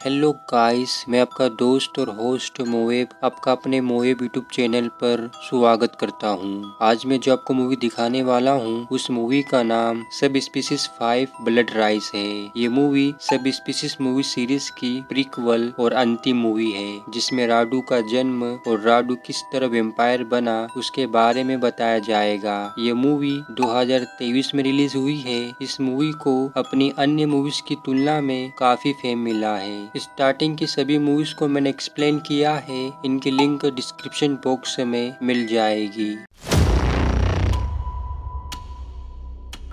Hello guys मैं आपका दोस्त और होस्ट मोएब आपका अपने मोएब यूट्यूब चैनल पर स्वागत करता हूँ। आज मैं जो आपको मूवी दिखाने वाला हूँ, उस मूवी का नाम sub species five blood rice है। ये मूवी सब स्पीसीज मूवी सीरीज़ की प्रिक्वल और अंतिम मूवी है जिसमें राडू का जन्म और राडू किस तरह वेम्पायर बना उसके बारे में बताया जाएगा। ये मूवी 2023 में रिलीज़ हुई है। इस मूवी को अपनी अन्य मूवीज़ की तुलना में काफ़ी फेम मिला है। स्टार्टिंग की सभी मूवीज़ को मैंने एक्सप्लेन किया है, इनकी लिंक डिस्क्रिप्शन बॉक्स में मिल जाएगी।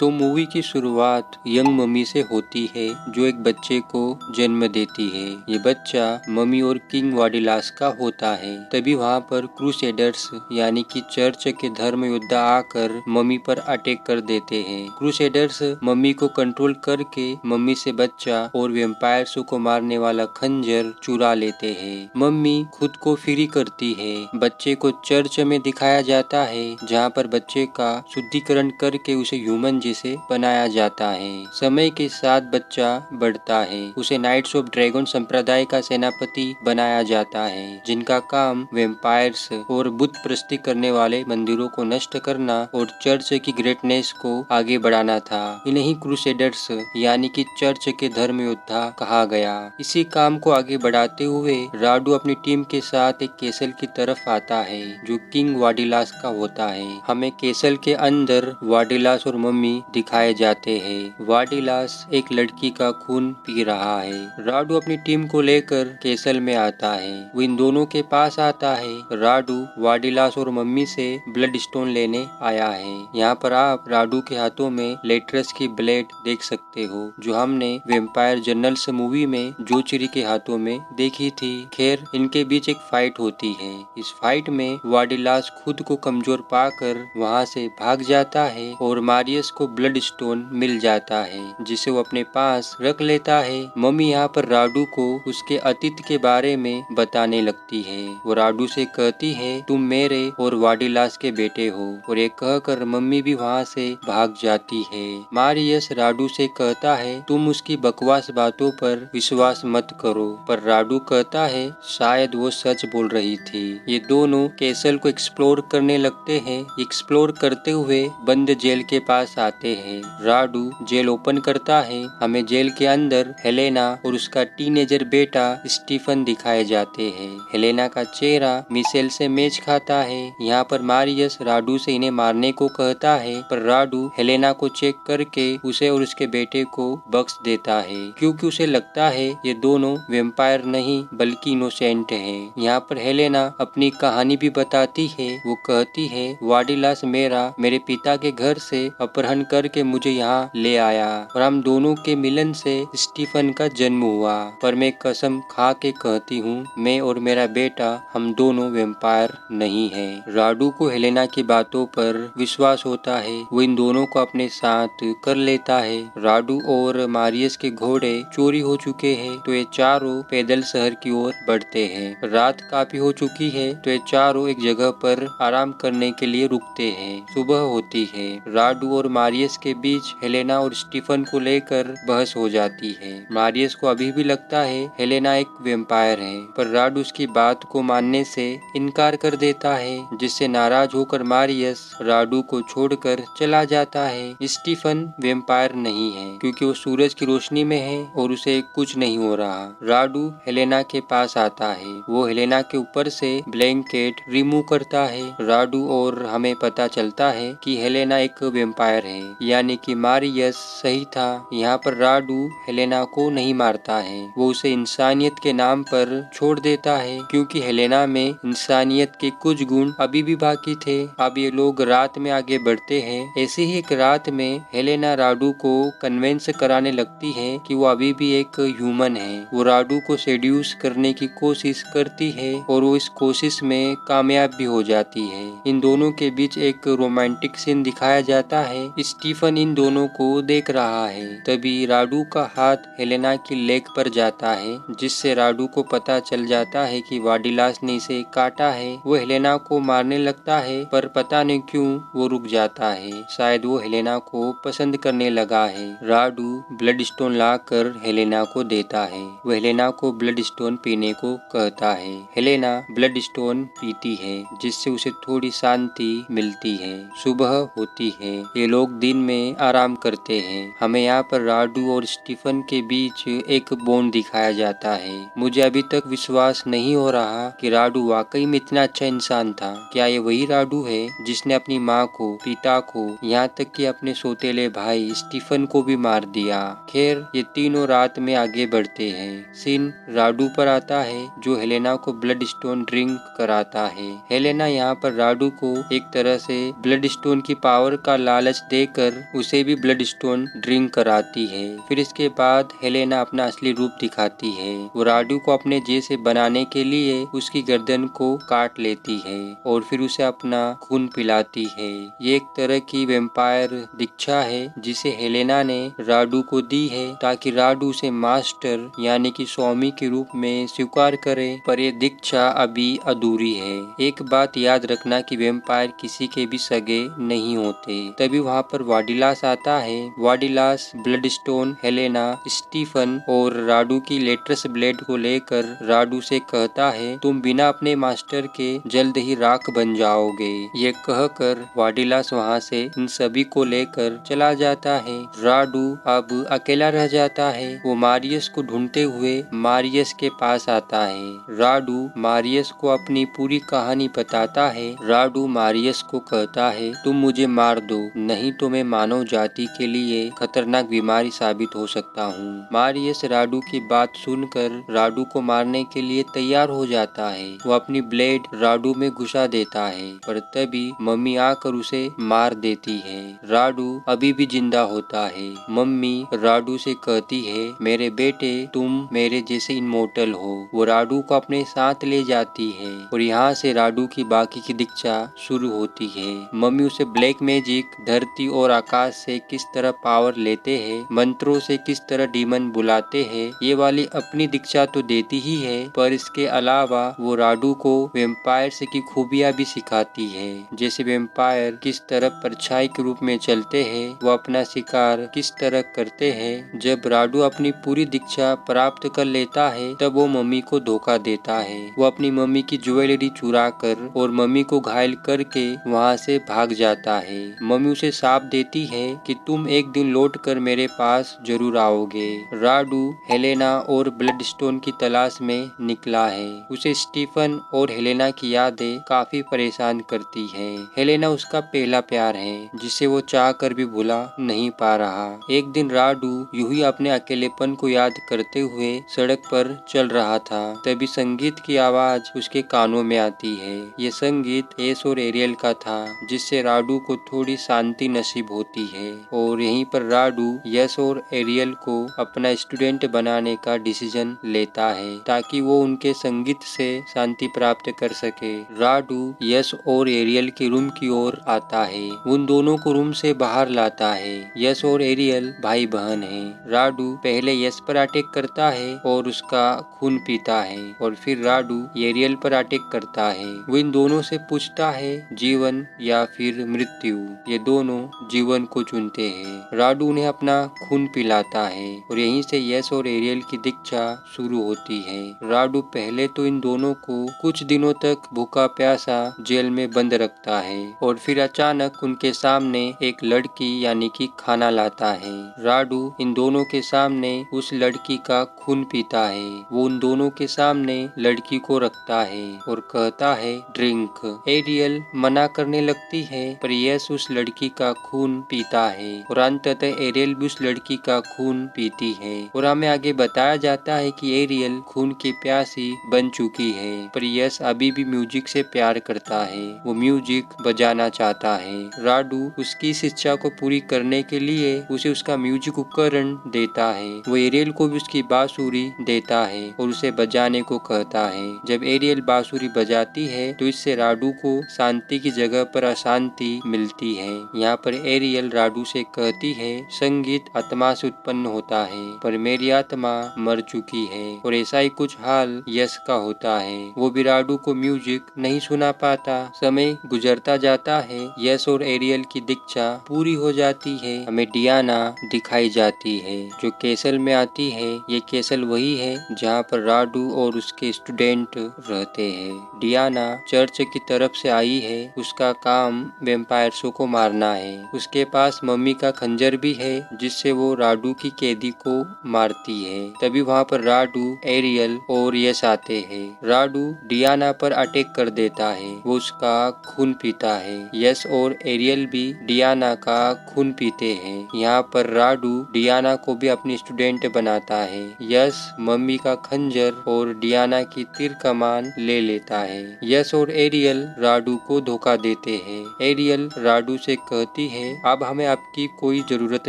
तो मूवी की शुरुआत यंग मम्मी से होती है, जो एक बच्चे को जन्म देती है। ये बच्चा मम्मी और किंग वाडिलास का होता है। तभी वहाँ पर क्रूसेडर्स, यानी कि चर्च के धर्म योद्धा आकर मम्मी पर अटैक कर देते हैं। क्रूसेडर्स मम्मी को कंट्रोल करके मम्मी से बच्चा और वेम्पायर्स को मारने वाला खंजर चुरा लेते हैं। मम्मी खुद को फ्री करती है। बच्चे को चर्च में दिखाया जाता है, जहाँ पर बच्चे का शुद्धिकरण करके उसे ह्यूमन जिसे बनाया जाता है। समय के साथ बच्चा बढ़ता है। उसे नाइट्स ऑफ़ ड्रैगन संप्रदाय का सेनापति बनाया जाता है, जिनका काम वेम्पायर्स और बुद्ध प्रस्ती करने वाले मंदिरों को नष्ट करना और चर्च की ग्रेटनेस को आगे बढ़ाना था। इन्हीं क्रूसेडर्स यानी कि चर्च के धर्म योद्धा कहा गया। इसी काम को आगे बढ़ाते हुए राडू अपनी टीम के साथ एक केसल की तरफ़ आता है, जो किंग वाडिलास का होता है। हमें केसल के अंदर वाडिलास और मम्मी दिखाए जाते हैं। वाडिलास एक लड़की का खून पी रहा है। राडू अपनी टीम को लेकर केसल में आता है। वो इन दोनों के पास आता है। राडू, वाडिलास और मम्मी से ब्लड स्टोन लेने आया है। यहाँ पर आप राडू के हाथों में लेटरस की ब्लेड देख सकते हो, जो हमने वेम्पायर जर्नल्स मूवी में जोचिरी के हाथों में देखी थी। खैर, इनके बीच एक फाइट होती है। इस फाइट में वाडिलास खुद को कमज़ोर पाकर वहाँ से भाग जाता है और मारियस को ब्लड स्टोन मिल जाता है, जिसे वो अपने पास रख लेता है। मम्मी यहाँ पर राडू को उसके अतीत के बारे में बताने लगती है। वो राडू से कहती है, तुम मेरे और वाडिलास के बेटे हो। और ये कहकर मम्मी भी वहाँ से भाग जाती है। मारियस राडू से कहता है, तुम उसकी बकवास बातों पर विश्वास मत करो। पर राडू कहता है, शायद वो सच बोल रही थी। ये दोनों केसल को एक्सप्लोर करने लगते हैं। एक्सप्लोर करते हुए बंद जेल के पास आते जाते हैं। राडू जेल ओपन करता है। हमें जेल के अंदर हेलेना और उसका टीनेजर बेटा स्टीफन दिखाए जाते हैं। हेलेना का चेहरा मिसेल से मेज खाता है। यहाँ पर मारियस राडू से इन्हें मारने को कहता है। पर राडू हेलेना को चेक करके उसे और उसके बेटे को बक्स देता है। क्योंकि उसे लगता है ये दोनों वेम्पायर नहीं, बल्कि इनोसेंट है। यहाँ पर हेलेना अपनी कहानी भी बताती है। वो कहती है, वाडिलास मेरा मेरे पिता के घर से अपहरण करके मुझे यहाँ ले आया और हम दोनों के मिलन से स्टीफन का जन्म हुआ। पर मैं कसम खा के कहती हूँ, मैं और मेरा बेटा, हम दोनों वेम्पायर नहीं है। राडू को हेलेना की बातों पर विश्वास होता है, वो इन दोनों को अपने साथ कर लेता है। राडू और मारियस के घोड़े चोरी हो चुके हैं तो ये चारों पैदल शहर की ओर बढ़ते हैं। रात काफ़ी हो चुकी है तो ये चारों एक जगह पर आराम करने के लिए रुकते हैं। सुबह होती है, राडू और मारियस मारियस के बीच हेलेना और स्टीफन को लेकर बहस हो जाती है। मारियस को अभी भी लगता है हेलेना एक वेम्पायर है, पर राड उसकी बात को मानने से इनकार कर देता है, जिससे नाराज़ होकर मारियस राडू को छोड़कर चला जाता है। स्टीफन वेम्पायर नहीं है, क्योंकि वो सूरज की रोशनी में है और उसे कुछ नहीं हो रहा। राडू हेलेना के पास आता है। वो हेलेना के ऊपर से ब्लैंकेट रिमूव करता है। राडू और हमें पता चलता है कि हेलेना एक वेम्पायर है। यानी कि मारियस सही था। यहाँ पर राडू हेलेना को नहीं मारता है। वो उसे इंसानियत के नाम पर छोड़ देता है, क्योंकि हेलेना में इंसानियत के कुछ गुण अभी भी बाकी थे। अब ये लोग रात में आगे बढ़ते हैं। ऐसे ही एक रात में हेलेना राडू को कन्वेंस कराने लगती है कि वो अभी भी एक ह्यूमन है। वो राडू को सेड्यूस करने की कोशिश करती है और वो इस कोशिश में कामयाब भी हो जाती है। इन दोनों के बीच एक रोमांटिक सीन दिखाया जाता है। इस स्टीफन इन दोनों को देख रहा है। तभी राडू का हाथ हेलेना की लेग पर जाता है, जिससे राडू को पता चल जाता है कि वाडिलास ने इसे काटा है। वो हेलेना को मारने लगता है, पर पता नहीं क्यों वो रुक जाता है। शायद वो हेलेना को पसंद करने लगा है। राडू ब्लड स्टोन ला कर हेलेना को देता है। वो हेलेना को ब्लड स्टोन पीने को कहता है। हेलेना ब्लड स्टोन पीती है, जिससे उसे थोड़ी शांति मिलती है। सुबह होती है। ये लोग दिन में आराम करते हैं। हमें यहाँ पर राडू और स्टीफन के बीच एक बोन दिखाया जाता है। मुझे अभी तक विश्वास नहीं हो रहा कि राडू वाकई में इतना अच्छा इंसान था। क्या ये वही राडू है जिसने अपनी माँ को, पिता को, यहाँ तक कि अपने सोतेले भाई स्टीफन को भी मार दिया? खैर, ये तीनों रात में आगे बढ़ते हैं। सीन राडू पर आता है, जो हेलेना को ब्लड स्टोन ड्रिंक कराता है। हेलेना यहाँ पर राडू को एक तरह से ब्लड स्टोन की पावर का लालच देकर उसे भी ब्लड स्टोन ड्रिंक कराती है। फिर इसके बाद हेलेना अपना असली रूप दिखाती है। वो राडू को अपने जैसे बनाने के लिए उसकी गर्दन को काट लेती है और फिर उसे अपना खून पिलाती है। ये एक तरह की वेम्पायर दीक्षा है जिसे हेलेना ने राडू को दी है ताकि राडू उसे मास्टर यानी कि स्वामी के रूप में स्वीकार करे। पर ये दीक्षा अभी अधूरी है। एक बात याद रखना कि वेम्पायर किसी के भी सगे नहीं होते। तभी वहाँ पर वाडिलास आता है। Vladislas Bloodstone Helena, Stephen और राडू की लेटरस ब्लेड को लेकर राडू से कहता है, तुम बिना अपने मास्टर के जल्द ही राख बन जाओगे। ये कहकर वाडिलास वहाँ से इन सभी को लेकर चला जाता है। राडू अब अकेला रह जाता है। वो मारियस को ढूंढते हुए मारियस के पास आता है। राडू मारियस को अपनी पूरी कहानी बताता है। राडू मारियस को कहता है, तुम मुझे मार दो, नहीं तो मैं मानव जाति के लिए खतरनाक बीमारी साबित हो सकता हूँ। मारियस राडू की बात सुनकर राडू को मारने के लिए तैयार हो जाता है। वो अपनी ब्लेड राडू में घुसा देता है, पर तभी मम्मी आकर उसे मार देती है। राडू अभी भी ज़िंदा होता है। मम्मी राडू से कहती है, मेरे बेटे, तुम मेरे जैसे इमोटल हो। वो राडू को अपने साथ ले जाती है और यहाँ से राडू की बाकी की दीक्षा शुरू होती है। मम्मी उसे ब्लैक मैजिक, धरती और आकाश से किस तरह पावर लेते हैं, मंत्रों से किस तरह डीमन बुलाते हैं, ये वाली अपनी दीक्षा तो देती ही है, पर इसके अलावा वो राडू को वेम्पायर की खूबियाँ भी सिखाती है। जैसे वेम्पायर किस तरह परछाई के रूप में चलते हैं, वो अपना शिकार किस तरह करते हैं, जब राडू अपनी पूरी दीक्षा प्राप्त कर लेता है, तब वो मम्मी को धोखा देता है। वो अपनी मम्मी की ज्वेलरी चुरा कर और मम्मी को घायल करके वहाँ से भाग जाता है। मम्मी उसे साफ़ देती है कि तुम एक दिन लौट कर मेरे पास ज़रूर आओगे। राडू, हेलेना और ब्लड स्टोन की तलाश में निकला है। उसे स्टीफन और हेलेना की यादें काफ़ी परेशान करती है। हेलेना उसका पहला प्यार है, जिसे वो चाह कर भी भुला नहीं पा रहा। एक दिन राडू यू ही अपने अकेलेपन को याद करते हुए सड़क पर चल रहा था। तभी संगीत की आवाज़ उसके कानों में आती है। ये संगीत एस और एरियल का था, जिससे राडू को थोड़ी शांति नसीब होती है और यहीं पर राडू यश और एरियल को अपना स्टूडेंट बनाने का डिसीज़न लेता है ताकि वो उनके संगीत से शांति प्राप्त कर सके। राडू यश और एरियल के रूम की ओर आता है। उन दोनों को रूम से बाहर लाता है। यश और एरियल भाई बहन है। राडू पहले यश पर अटैक करता है और उसका खून पीता है और फिर राडू एरियल पर अटैक करता है। वो इन दोनों से पूछता है, जीवन या फिर मृत्यु? ये दोनों जीवन को चुनते हैं। राडू उन्हें अपना खून पिलाता है और यहीं से यश और एरियल की दीक्षा शुरू होती है। राडू पहले तो इन दोनों को कुछ दिनों तक भूखा प्यासा जेल में बंद रखता है और फिर अचानक उनके सामने एक लड़की यानी कि खाना लाता है। राडू इन दोनों के सामने उस लड़की का खून पीता है। वो उन दोनों के सामने लड़की को रखता है और कहता है, ड्रिंक। एरियल मना करने लगती है, पर यश उस लड़की का खून पीता है। और अंततः एरियल भी उस लड़की का खून पीती है। और हमें आगे बताया जाता है कि एरियल खून की प्यासी बन चुकी है। पर यश अभी भी म्यूज़िक से प्यार करता है। वो म्यूज़िक बजाना चाहता है। राडू उसकी इच्छा को पूरी करने के लिए उसे उसका म्यूज़िक उपकरण देता है। वो एरियल को भी उसकी बांसुरी देता है और उसे बजाने को कहता है। जब एरियल बांसुरी बजाती है तो इससे राडू को शांति की जगह पर अशांति मिलती है। यहाँ पर पर एरियल राडू से कहती है, संगीत आत्मा से उत्पन्न होता है, पर मेरी आत्मा मर चुकी है, और ऐसा ही कुछ हाल यश का होता है। वो भी राडू को म्यूज़िक नहीं सुना पाता, समय गुजरता जाता है, यश और एरियल की दीक्षा पूरी हो जाती है, हमें डियाना दिखाई जाती है, जो केसल में आती है, ये केसल वही है, जहाँ पर राडू और उसके स्टूडेंट रहते हैं। डियाना चर्च की तरफ़ से आई है, उसका काम वेम्पायरसों को मारना है। उसके पास मम्मी का खंजर भी है, जिससे वो राडू की कैदी को मारती है। तभी वहाँ पर राडू, एरियल और यश आते हैं। राडू डियाना पर अटैक कर देता है। वो उसका खून पीता है। यश और एरियल भी डियाना का खून पीते हैं। यहाँ पर राडू डियाना को भी अपनी स्टूडेंट बनाता है। यश मम्मी का खंजर और डियाना की तीर कमान ले लेता है। यश और एरियल राडू को धोखा देते हैं। एरियल राडू से कहती है। अब हमें आपकी कोई ज़रूरत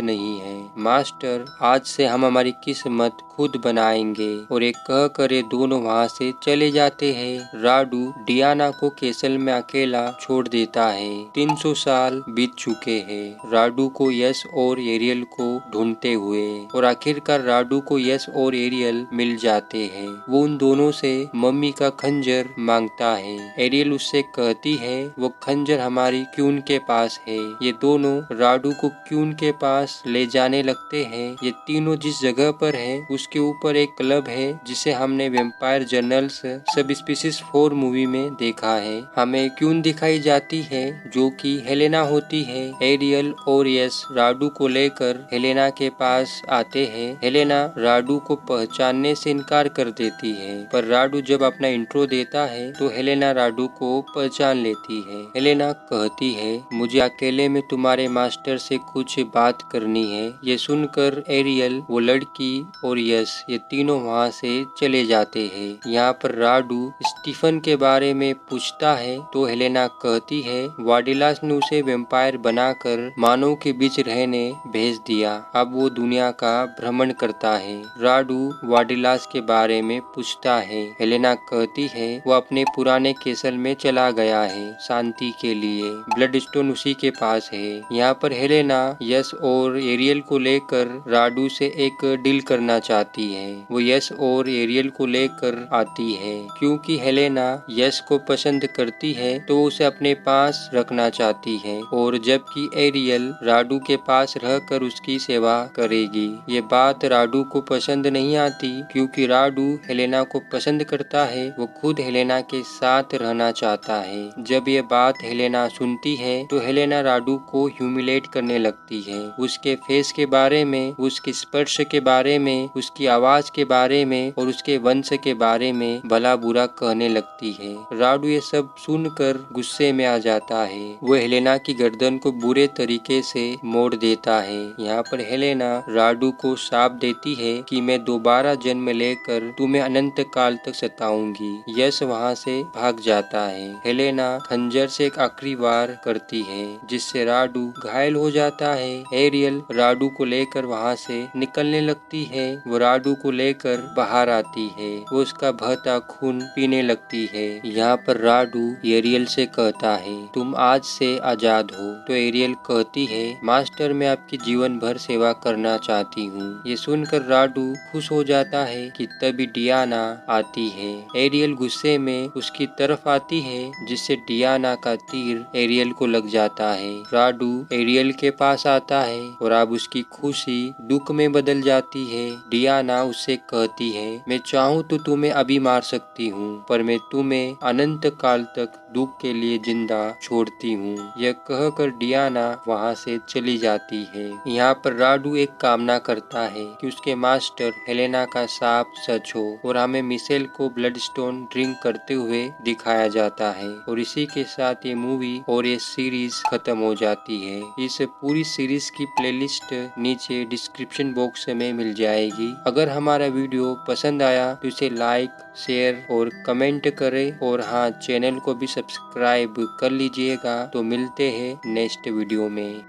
नहीं है। मास्टर, आज से हम हमारी किस्मत खुद बनाएँगे और एक कह कर दोनों वहाँ से चले जाते हैं। राडू डियाना को केसल में अकेला छोड़ देता है। 300 साल बीत चुके हैं। राडू को यश और एरियल को ढूंढते हुए और आखिरकार राडू को यश और एरियल मिल जाते हैं। वो उन दोनों से मम्मी का खंजर माँगता है। एरियल उससे कहती है, वो खंजर हमारी क्यून के पास है। ये दोनों राडू को क्यून के पास ले जाने लगते हैं। ये तीनों जिस जगह पर है, उसके ऊपर एक क्लब है, जिसे हमने vampire journals subspecies four movie में देखा है। हमें क्यून दिखाई जाती है, जो कि हेलेना होती है। एरियल और यस राडू को लेकर हेलेना के पास आते हैं। हेलेना राडू को पहचानने से इनकार कर देती है। पर राडू जब अपना इंट्रो देता है तो हेलेना राडू को पहचान लेती है। हेलेना कहती है, मुझे अकेले में तुम्हारे मास्टर से कुछ बात करनी है। ये सुनकर एरियल, वो लड़की और यस ये तीनों वहाँ से चले जाते हैं। यहाँ पर राडू स्टीफन के बारे में पूछता है तो हेलेना कहती है, वाडिलास ने उसे वेम्पायर बनाकर मानव के बीच रहने भेज दिया। अब वो दुनिया का भ्रमण करता है। राडू वाडिलास के बारे में पूछता है। हेलेना कहती है, वो अपने पुराने केसल में चला गया है, शांति के लिए। ब्लड स्टोन उसी के पास है। यहाँ पर हेलेना यश और एरियल को लेकर राडू से एक डील करना चाहती है। वो यश और एरियल को लेकर आती है, क्योंकि हेलेना यश को पसंद करती है तो उसे अपने पास रखना चाहती है, और जबकि एरियल राडू के पास रहकर उसकी सेवा करेगी। ये बात राडू को पसंद नहीं आती, क्योंकि राडू हेलेना को पसंद करता है, वो खुद हेलेना के साथ रहना चाहता है। जब ये बात हेलेना सुनती है तो हेलेना राडू को ह्यूमिलेट करने लगती है। उसके फेस के बारे में, उसके स्पर्श के बारे में, उसकी आवाज़ के बारे में और उसके वंश के बारे में भला बुरा कहने लगती है। राडू ये सब सुनकर गुस्से में आ जाता है। वो हेलेना की गर्दन को बुरे तरीके से मोड़ देता है। यहाँ पर हेलेना राडू को साप देती है कि मैं दोबारा जन्म लेकर तुम्हें अनंत काल तक सताऊँगी। यश वहाँ से भाग जाता है। हेलेना खंजर से एक आखिरी वार करती है, जिससे राडू घायल हो जाता है। एरियल राडू को लेकर वहाँ से निकलने लगती है। वो राडू को लेकर बाहर आती है। वो उसका बहता खून पीने लगती है। यहाँ पर राडू एरियल से कहता है, तुम आज से आज़ाद हो। तो एरियल कहती है, मास्टर, मैं आपकी जीवन भर सेवा करना चाहती हूँ। ये सुनकर राडू खुश हो जाता है कि तभी डियाना आती है। एरियल गुस्से में उसकी तरफ़ आती है, जिससे डियाना का तीर एरियल को लग जाता है। राडू एरियल के पास आता है और अब उसकी खुशी दुख में बदल जाती है। डिया ना उससे कहती है, मैं चाहूँ तो तुम्हें अभी मार सकती हूँ, पर मैं तुम्हें अनंत काल तक दुख के लिए ज़िंदा छोड़ती हूँ। यह कहकर डियाना वहाँ से चली जाती है। यहाँ पर राडू एक कामना करता है कि उसके मास्टर हेलेना का साफ़ सच हो और हमें मिसेल को ब्लड स्टोन ड्रिंक करते हुए दिखाया जाता है और इसी के साथ ये मूवी और ये सीरीज़ खत्म हो जाती है। इस पूरी सीरीज़ की प्लेलिस्ट नीचे डिस्क्रिप्शन बॉक्स में मिल जाएगी। अगर हमारा वीडियो पसंद आया तो इसे लाइक शेयर और कमेंट करें और हाँ चैनल को भी सब्सक्राइब कर लीजिएगा। तो मिलते हैं नेक्स्ट वीडियो में।